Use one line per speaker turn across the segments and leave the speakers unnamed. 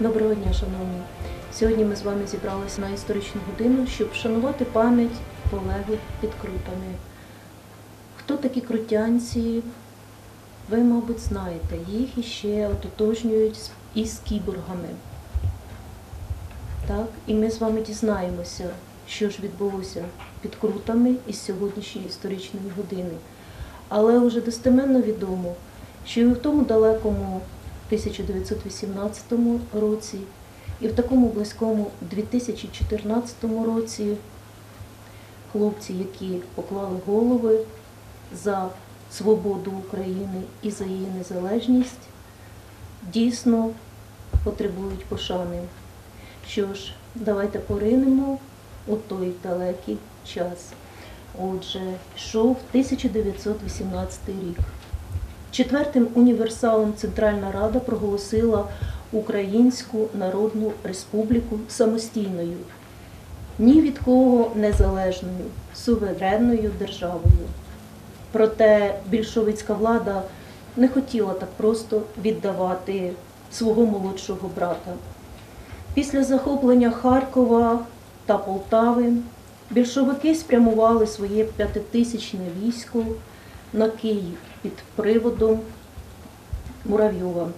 Доброго дня, шановні. Сьогодні ми з вами зібралися на історичну годину, щоб вшанувати пам'ять полеглих під крутами. Хто такі крутянці? Ви, мабуть, знаєте. Їх іще ототожнюють із кіборгами. Так, і ми з вами дізнаємося, що ж відбулося під крутами із сьогоднішньої історичної години. Але вже достеменно відомо, що і в тому далекому 1918 році, і в такому близькому 2014 році хлопці, які поклали голови за свободу України і за її незалежність, дійсно потребують пошани. Що ж, давайте поринемо у той далекий час. Отже, йшов 1918 рік. Четвертим універсалом Центральна Рада проголосила Українську Народну Республіку самостійною, ні від кого незалежною, суверенною державою. Проте більшовицька влада не хотіла так просто віддавати свого молодшого брата. Після захоплення Харкова та Полтави більшовики спрямували своє п'ятитисячне військо на Київ під приводом Муравйова.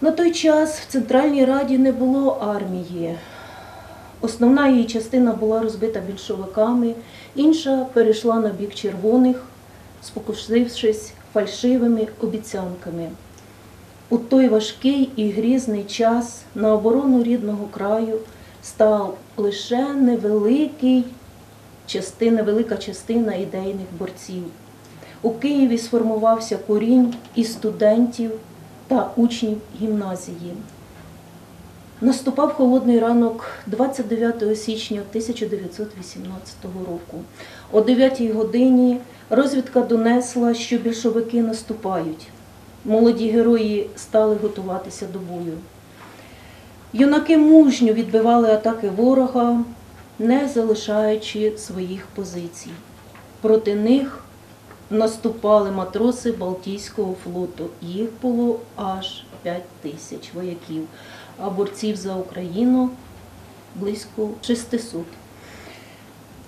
На той час в Центральній Раді не було армії. Основна її частина була розбита більшовиками, інша перейшла на бік червоних, спокусившись фальшивими обіцянками. У той важкий і грізний час на оборону рідного краю став лише невеликий частина, невелика частина ідейних борців. У Києві сформувався корінь із студентів та учнів гімназії. Наступав холодний ранок 29 січня 1918 року. О 9 годині розвідка донесла, що більшовики наступають. Молоді герої стали готуватися до бою. Юнаки мужньо відбивали атаки ворога, не залишаючи своїх позицій. Проти них наступали матроси Балтійського флоту. Їх було аж 5 тисяч вояків, а борців за Україну близько 600.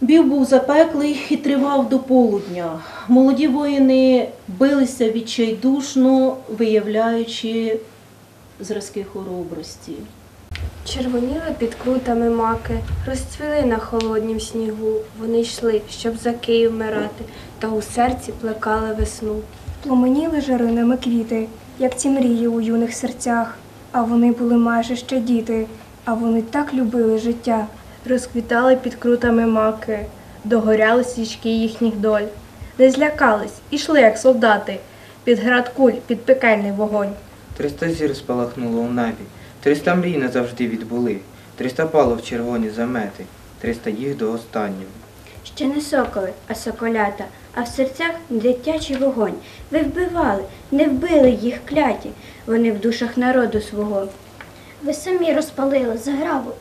Бій був запеклий і тривав до полудня. Молоді воїни билися відчайдушно, виявляючи зразки хоробрості.
Червоніли під крутами маки, розцвіли на холоднім снігу. Вони йшли, щоб за Київ мирати, та у серці плекали весну.
Пломеніли жаринами квіти, як ці мрії у юних серцях. А вони були майже ще діти, а вони так любили життя.
Розквітали під крутами маки, догоряли свічки їхніх доль. Не злякались, ішли, як солдати, під град куль, під пекельний вогонь.
Триста зір спалахнуло у небі, триста мрій назавжди відбули, триста пало в червоні замети, триста їх до останнього.
Ще не соколи, а соколята, а в серцях дитячий вогонь. Ви вбивали, не вбили їх кляті, вони в душах народу свого.
Ви самі розпалили заграву,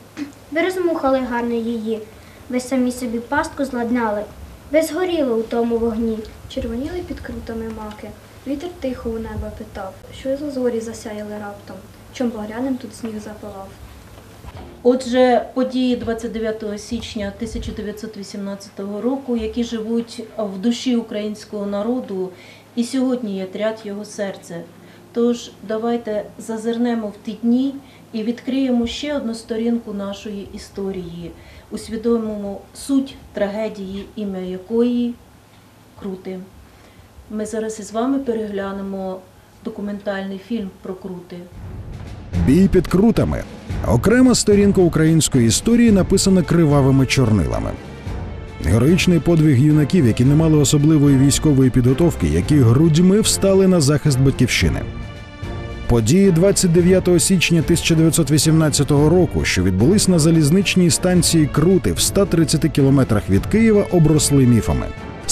ви розмухали гарно її, ви самі собі пастку зладнали, ви згоріли у тому вогні.
Червоніли під крутами маки. Вітер тихо у небо питав, що зорі засяяли раптом, чом багряним тут сніг запалав.
Отже, події 29 січня 1918 року, які живуть в душі українського народу, і сьогодні є тряд його серця. Тож давайте зазирнемо в ті дні і відкриємо ще одну сторінку нашої історії, усвідомимо суть трагедії, ім'я якої Крути. Ми зараз із вами переглянемо документальний фільм про Крути.
Бій під крутами. Окрема сторінка української історії написана кривавими чорнилами. Героїчний подвиг юнаків, які не мали особливої військової підготовки, які грудьми встали на захист батьківщини. Події 29 січня 1918 року, що відбулись на залізничній станції Крути в 130 кілометрах від Києва, обросли міфами.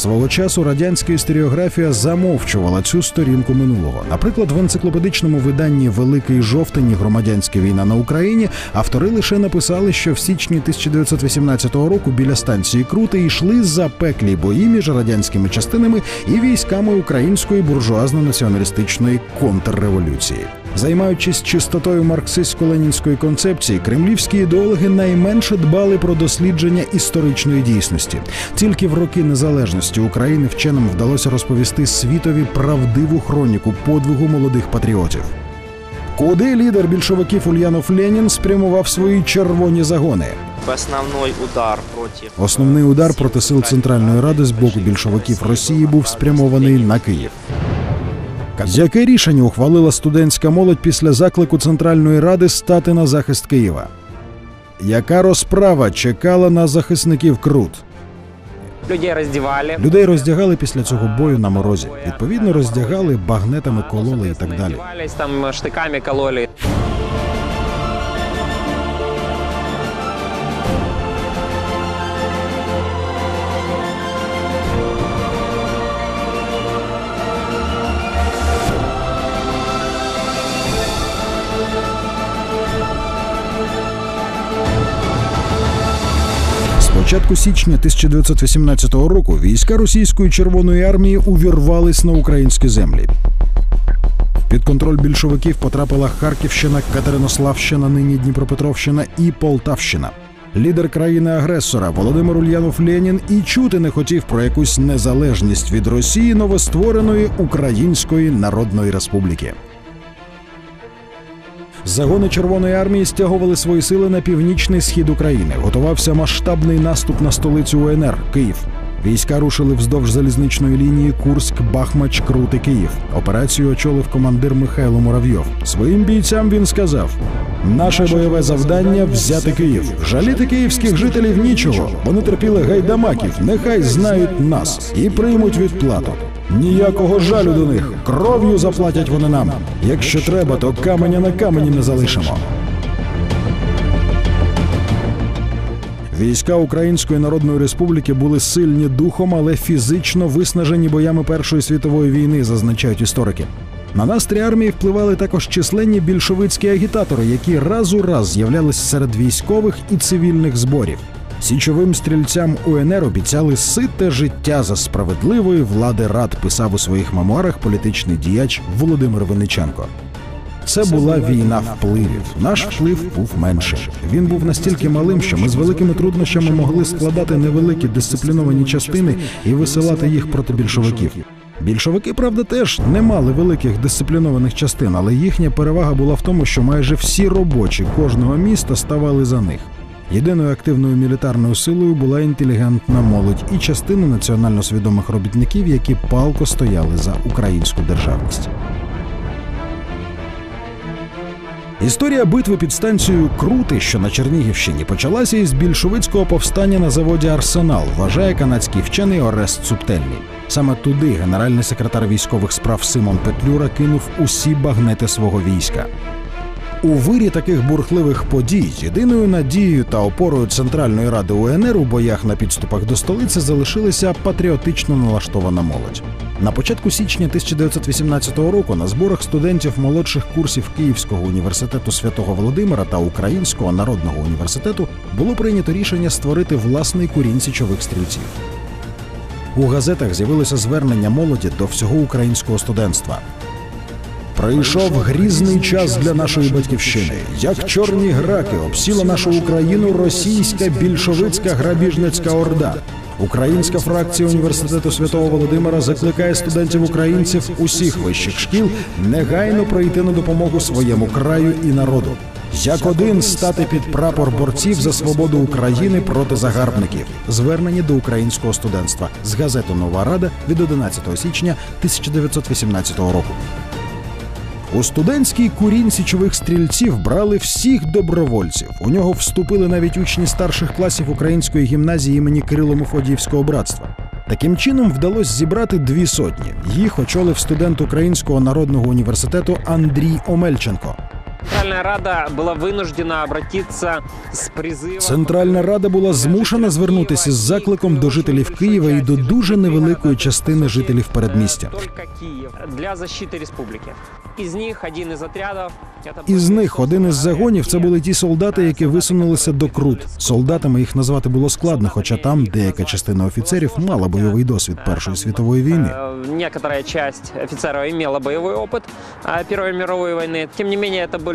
Свого часу радянська історіографія замовчувала цю сторінку минулого. Наприклад, в енциклопедичному виданні Великий жовтень громадянська війна на Україні автори лише написали, що в січні 1918 року біля станції Крути йшли запеклі бої між радянськими частинами і військами української буржуазно-націоналістичної контрреволюції. Займаючись чистотою марксистсько-ленінської концепції, кремлівські ідеологи найменше дбали про дослідження історичної дійсності. Тільки в роки незалежності України вченим вдалося розповісти світові правдиву хроніку подвигу молодих патріотів. Куди лідер більшовиків Ульянов Ленін спрямував свої червоні загони?
Основной удар против...
Основний удар проти сил Центральної Ради з боку більшовиків Росії був спрямований на Київ. Яке рішення ухвалила студентська молодь після заклику Центральної Ради стати на захист Києва? Яка розправа чекала на захисників Крут?
Людей раздевали.
Людей роздягали після цього бою на морозі. Відповідно, роздягали, багнетами кололи і так далі.
Там штиками кололи.
Початку січня 1918 року війська російської Червоної армії увірвались на українські землі. Під контроль більшовиків потрапила Харківщина, Катеринославщина, нині Дніпропетровщина і Полтавщина. Лідер країни-агресора Володимир Ульянов Ленін і чути не хотів про якусь незалежність від Росії новоствореної Української Народної Республіки. Загони Червоної армії стягували свої сили на північний схід України. Готувався масштабний наступ на столицю УНР Київ. Війська рушили вздовж залізничної лінії Курськ, Бахмач, Крути, Київ. Операцію очолив командир Михайло Муравйов. Своїм бійцям він сказав: наше бойове завдання взяти Київ. Жаліти київських жителів нічого. Вони терпіли гайдамаків. Нехай знають нас і приймуть відплату. Ніякого жалю до них. Кров'ю заплатять вони нам. Якщо треба, то каменя на камені не залишимо. Війська Української Народної Республіки були сильні духом, але фізично виснажені боями Першої світової війни, зазначають історики. На настрій армії впливали також численні більшовицькі агітатори, які раз у раз з'являлись серед військових і цивільних зборів. Січовим стрільцям УНР обіцяли сите життя за справедливої влади рад, писав у своїх мемуарах політичний діяч Володимир Винниченко. Це була війна впливів. Наш вплив був менший. Він був настільки малим, що ми з великими труднощами могли складати невеликі дисципліновані частини і висилати їх проти більшовиків. Більшовики, правда, теж не мали великих дисциплінованих частин, але їхня перевага була в тому, що майже всі робочі кожного міста ставали за них. Єдиною активною мілітарною силою була інтелігентна молодь і частина національно свідомих робітників, які палко стояли за українську державність. Історія битви під станцією Крути, що на Чернігівщині, почалася із більшовицького повстання на заводі Арсенал, вважає канадський вчений Орест Субтельний. Саме туди генеральний секретар військових справ Симон Петлюра кинув усі багнети свого війська. У вирі таких бурхливих подій єдиною надією та опорою Центральної ради УНР у боях на підступах до столиці залишилася патріотично налаштована молодь. На початку січня 1918 року на зборах студентів молодших курсів Київського університету святого Володимира та Українського народного університету було прийнято рішення створити власний курінь січових стрільців. У газетах з'явилося звернення молоді до всього українського студентства. Прийшов грізний час для нашої батьківщини. Як чорні граки обсіла нашу Україну російська більшовицька грабіжницька орда. Українська фракція університету святого Володимира закликає студентів українців усіх вищих шкіл негайно прийти на допомогу своєму краю і народу. Як один стати під прапор борців за свободу України проти загарбників, звернені до українського студентства з газети Нова Рада від 11 січня 1918 року. У студентський курінь січових стрільців брали всіх добровольців. У нього вступили навіть учні старших класів української гімназії імені Кирило Мефодіївського братства. Таким чином вдалося зібрати дві сотні. Їх очолив студент Українського народного університету Андрій Омельченко.
Центральная Рада была вынуждена обратиться с призывом...
Центральна рада була змушена звернутися з закликом до жителів Києва і до дуже невеликої частини жителів передмістя.
Только Киев для защиты республики. Из них один из отрядов... это
Із
был
них один із загонів це були ті солдати, які висунулися до Крут. Солдатами їх назвати було складно, хоча там деяка частина офіцерів мала бойовий досвід Першої світової війни.
Э, Некоторая часть офицеров имела боевой опыт э, Первой мировой войны. Тем не менее, это были буквально десятки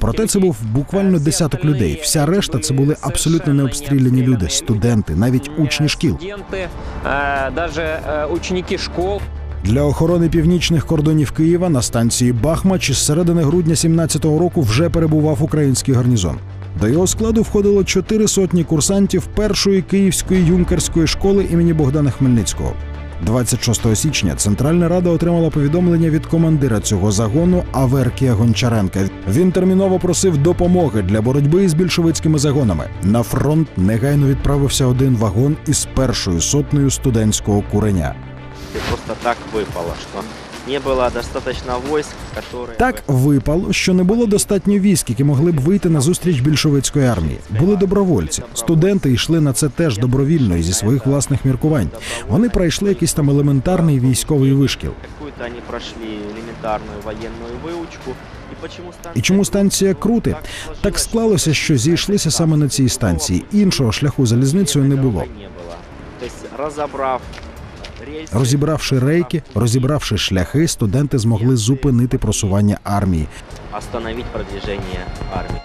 Проте це
людей.
був буквально десяток людей. Вся решта це були абсолютно необстріляні люди, студенти, навіть учні шкіл.
Студенты, э, даже э, ученики школ.
Для охорони північних кордонів Києва на станції Бахмач із середини грудня 17-го року вже перебував український гарнізон. До його складу входило чотири сотні курсантів першої київської юнкерської школи імені Богдана Хмельницького. 26 січня Центральна Рада отримала повідомлення від командира цього загону Аверкія Гончаренка. Він терміново просив допомоги для боротьби із більшовицькими загонами. На фронт негайно відправився один вагон із першою сотнею студентського куреня.
Просто так випало, что не было достаточно войск, которые...
Так випало, що не було достатньо військ, які могли б вийти на зустріч більшовицької армії. Були добровольці. Студенти йшли на це теж добровільно і зі своїх власних міркувань. Вони пройшли якийсь там елементарний військовий вишкіл.
Какую-то они прошли элементарную военную выучку. И почему станция...
І чому станція Крути? Так склалося, що зійшлися саме на цій станції. Іншого шляху залізницею не було.
Не было.
Розібравши рейки, розібравши шляхи, студенти змогли зупинити просування армії.
Остановить продвижение армии.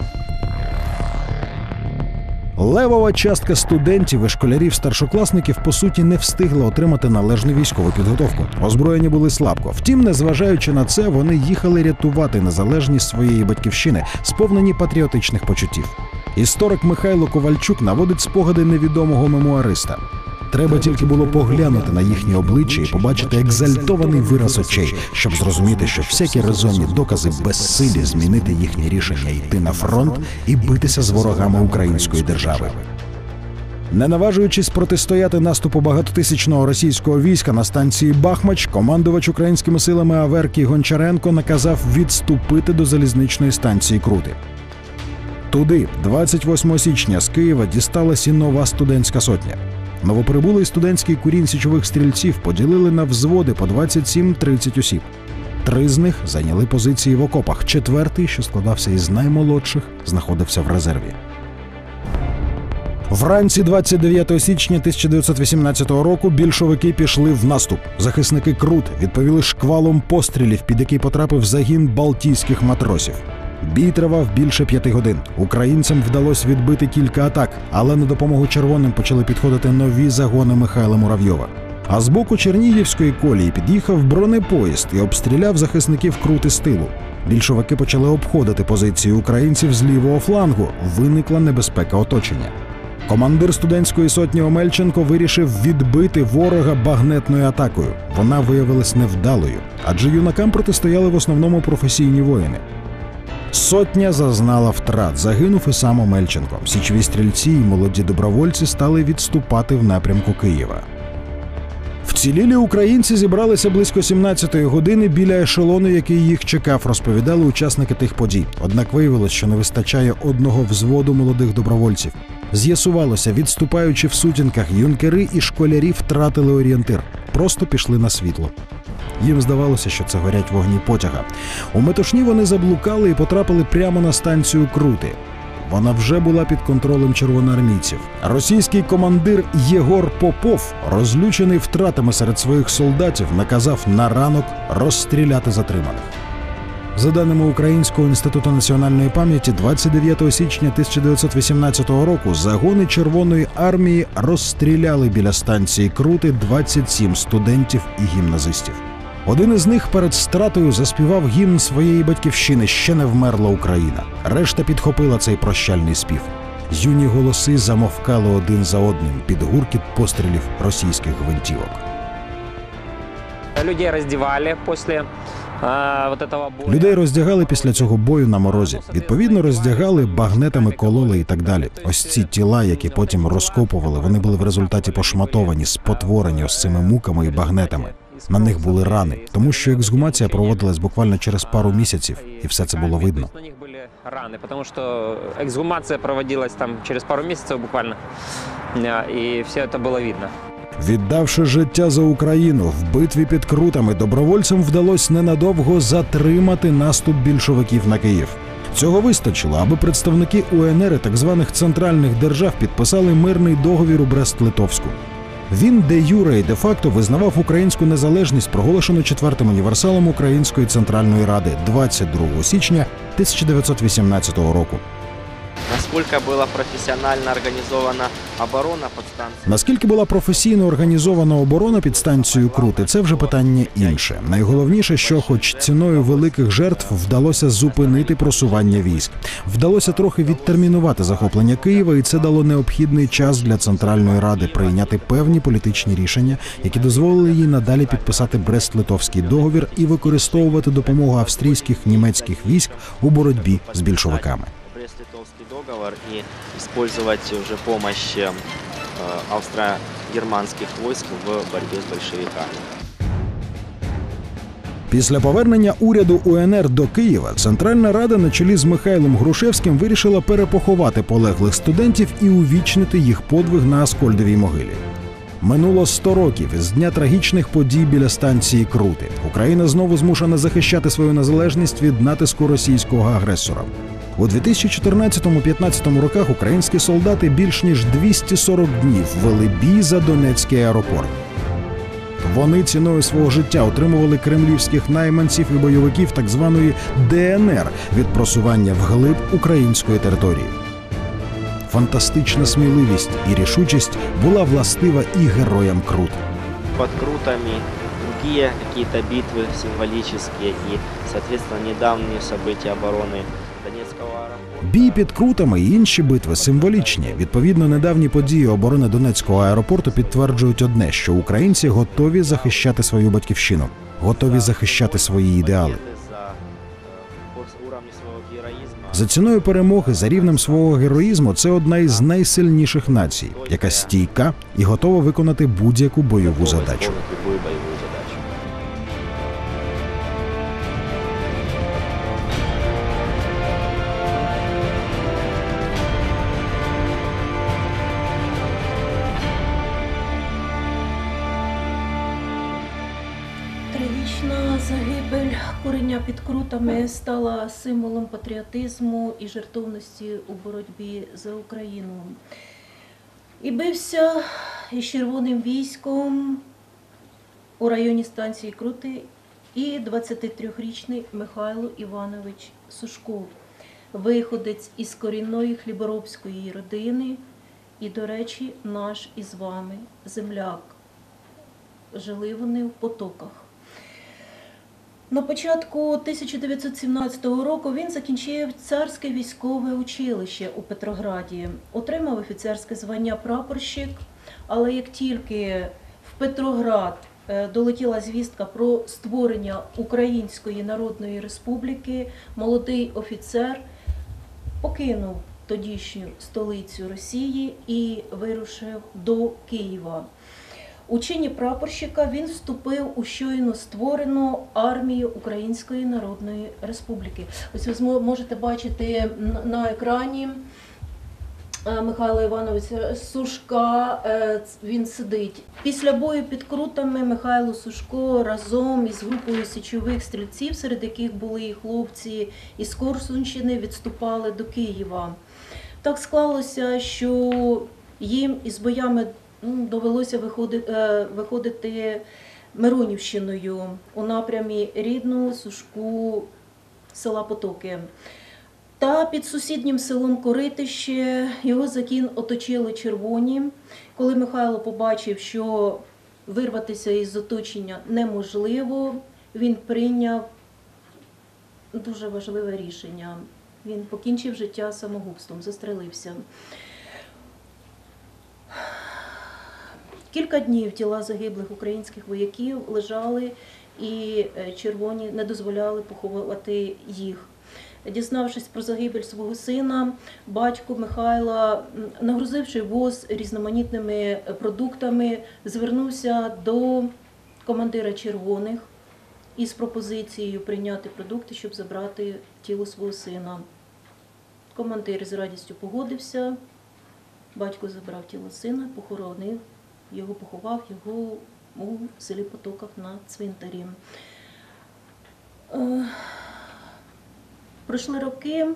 Левова частка студентів і школярів старшокласників по суті не встигла отримати належну військову підготовку. Озброєні були слабко. Втім, незважаючи на це, вони їхали рятувати незалежність своєї батьківщини, сповнені патріотичних почуттів. Історик Михайло Ковальчук наводить спогади невідомого мемуариста. Треба тільки було поглянути на їхні обличчя і побачити екзальтований вираз очей, щоб зрозуміти, що всякі резонні докази безсилі змінити їхнє рішення йти на фронт і битися з ворогами української держави. Не наважуючись протистояти наступу багатотисячного російського війська на станції Бахмач, командувач українськими силами Аверкій Гончаренко наказав відступити до залізничної станції Крути. Туди, 28 січня, з Києва дісталась і нова студентська сотня. Новоприбулий студентський курінь січових стрільців поділили на взводи по 27-30 осіб. Три з них зайняли позиції в окопах. Четвертий, що складався із наймолодших, знаходився в резерві. Вранці 29 січня 1918 року більшовики пішли в наступ. Захисники Крут відповіли шквалом пострілів, під який потрапив загін балтійських матросів. Бій тривав більше п'яти годин. Українцям вдалося відбити кілька атак, але на допомогу червоним почали підходити нові загони Михайла Муравйова. А з боку Чернігівської колії під'їхав бронепоїзд і обстріляв захисників крути з тилу. Більшовики почали обходити позиції українців з лівого флангу. Виникла небезпека оточення. Командир студентської сотні Омельченко вирішив відбити ворога багнетною атакою. Вона виявилась невдалою, адже юнакам протистояли в основному професійні воїни. Сотня зазнала втрат. Загинув і сам Омельченко. Січові стрільці і молоді добровольці стали відступати в напрямку Києва. Вцілілі українці зібралися близько 17-ї години біля ешелону, який їх чекав, розповідали учасники тих подій. Однак виявилось, що не вистачає одного взводу молодих добровольців. З'ясувалося, відступаючи в сутінках, юнкери і школярі втратили орієнтир, просто пішли на світло. Їм здавалося, що це горять вогні потяга. У метушні вони заблукали і потрапили прямо на станцію Крути. Вона вже була під контролем червоноармійців. Російський командир Єгор Попов, розлючений втратами серед своїх солдатів, наказав на ранок розстріляти затриманих. За даними Українського інституту національної пам'яті, 29 січня 1918 року загони Червоної армії розстріляли біля станції Крути 27 студентів і гімназистів. Один із них перед стратою заспівав гімн своєї батьківщини Ще не вмерла Україна. Решта підхопила цей прощальний спів. Юні голоси замовкали один за одним під гуркіт пострілів російських гвинтівок.
Людей раздевали после э, вот.
Людей роздягали після цього бою на морозі. Відповідно, роздягали, багнетами кололи і так далі. Ось ці тіла, які потім розкопували, вони були в результаті пошматовані, спотворені ось цими муками і багнетами. На них були рани, тому що ексгумація проводилась буквально через пару місяців, і все це було видно.
На них были раны, потому что эксгумация проводилась там через пару месяцев буквально, э, и все это было видно.
Віддавши життя за Україну в битві під крутами, добровольцям вдалося ненадовго затримати наступ більшовиків на Київ. Цього вистачило, аби представники УНР і так званих центральних держав підписали мирний договір у Брест-Литовську. Він де юре і де факто визнавав українську незалежність, проголошену четвертим універсалом Української центральної ради 22 січня 1918 року.
Насколько была профессионально организована оборона под станцией?
Наскільки була професійно організована оборона під станцією Крути, це вже питання інше. Найголовніше, що, хоч ціною великих жертв, вдалося зупинити просування військ, вдалося трохи відтермінувати захоплення Києва, і це дало необхідний час для Центральної Ради прийняти певні політичні рішення, які дозволили їй надалі підписати Брест-Литовський договір і використовувати допомогу австрійських німецьких військ у боротьбі з більшовиками.
Договор и использовать уже помощь э, австро-германских войск в борьбе с большевиками.
Після повернення уряду УНР до Києва Центральна Рада на чолі з Михайлом Грушевським вирішила перепоховати полеглих студентів і увічнити їх подвиг на Аскольдовій могилі. Минуло 100 років із дня трагічних подій біля станції Крути. Україна знову змушена захищати свою незалежність від натиску російського агресора. У 2014-15 роках українські солдати більш ніж 240 днів вели бій за Донецький аеропорт. Вони ціною свого життя отримували кремлівських найманців і бойовиків так званої ДНР від просування вглиб української території. Фантастична сміливість і рішучість була властива і героям Крут.
Под Крутами другие какие-то битвы символические и, соответственно, недавние события обороны Донецкого аэропорта.
Бій під крутами і інші битви символічні. Відповідно, недавні події оборони Донецького аеропорту підтверджують одне, що українці готові захищати свою батьківщину, готові захищати свої ідеали.
Победы за, э, по уровню своего героизма.
За ціною перемоги, за рівнем свого героїзму, це одна із найсильніших націй, яка стійка і готова виконати будь-яку бойову
готовы
задачу.
Куреня стала символом патріотизму і жертовності у боротьбі за Україну. І бився із червоним військом у районі станції Крути і 23-річний Михайло Іванович Сушков, виходець із корінної хліборобської родини, і, до речі, наш із вами земляк. Жили вони в потоках. На початку 1917 року він закінчив царське військове училище у Петрограді, отримав офіцерське звання прапорщик, але як тільки в Петроград е, долетіла звістка про створення Української Народної Республіки, молодий офіцер покинув тодішню столицю Росії і вирушив до Києва. У чині прапорщика він вступив у щойно створену армію Української Народної Республіки. Ось ви можете бачити на екрані е, Михайла Івановича Сушка. е, Він сидить. Після бою під крутами Михайло Сушко разом із групою січових стрільців, серед яких були і хлопці із Корсунщини, відступали до Києва. Так склалося, що їм із боями довелося виходити, виходити Миронівщиною у напрямі рідного сушку села Потоки. Та під сусіднім селом Коритище його закін оточили червоні. Коли Михайло побачив, що вирватися із оточення неможливо, він прийняв дуже важливе рішення. Він покінчив життя самогубством, застрелився. Кілька днів тіла загиблих українських вояків лежали, і е, червоні не дозволяли поховати їх. Дізнавшись про загибель свого сина, батько Михайла, нагрузивши воз різноманітними е, продуктами, звернувся до командира червоних із пропозицією прийняти продукти, щоб забрати тіло свого сина. Командир з радістю погодився. Батько забрав тіло сина, похоронив, його поховав його у селі Потоках на цвинтарі. Е, Пройшли роки,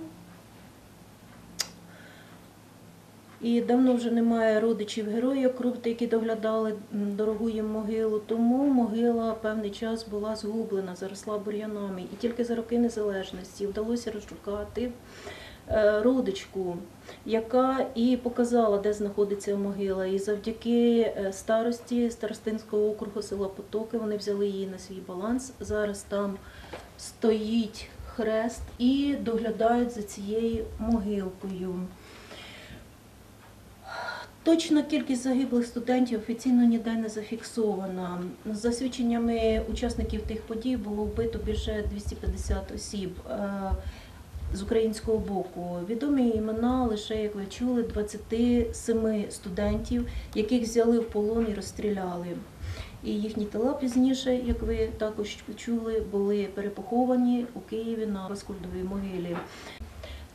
і давно вже немає родичів героїв Крупти, які доглядали дорогу їм могилу. Тому могила певний час була згублена, заросла бур'янами. І тільки за роки незалежності вдалося розшукати родичку, яка і показала, де знаходиться могила. І завдяки е, старості Старостинського округу села Потоки вони взяли її на свій баланс. Зараз там стоїть хрест і доглядають за цією могилкою. Точна кількість загиблих студентів офіційно ніде не зафіксована. За свідченнями учасників тих подій було вбито більше 250 осіб е, з українського боку. Відомі імена лише, як ви чули, 27 студентів, яких взяли в полон і розстріляли. І їхні тіла пізніше, як ви також чули, були перепоховані у Києві на Роскольдовій могилі.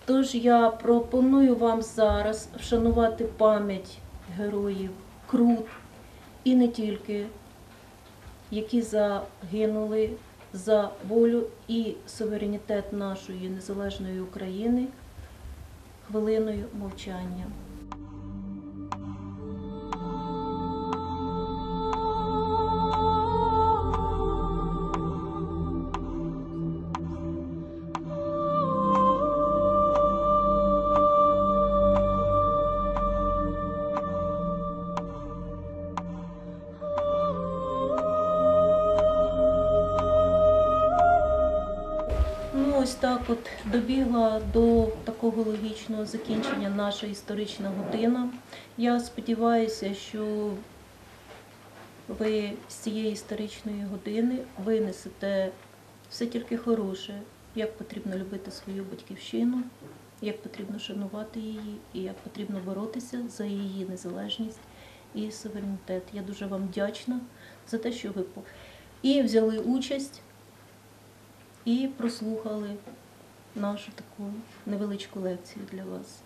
Тож я пропоную вам зараз вшанувати пам'ять героїв Крут і не тільки, які загинули за волю і суверенітет нашої незалежної України хвилиною мовчання. Ось так от добігла до такого логічного закінчення наша історична година. Я сподіваюся, що ви з цієї історичної години винесете все тільки хороше, як потрібно любити свою батьківщину, як потрібно шанувати її і як потрібно боротися за її незалежність і суверенітет. Я дуже вам вдячна за те, що ви і взяли участь і прослухали нашу таку невеличку лекцію для вас.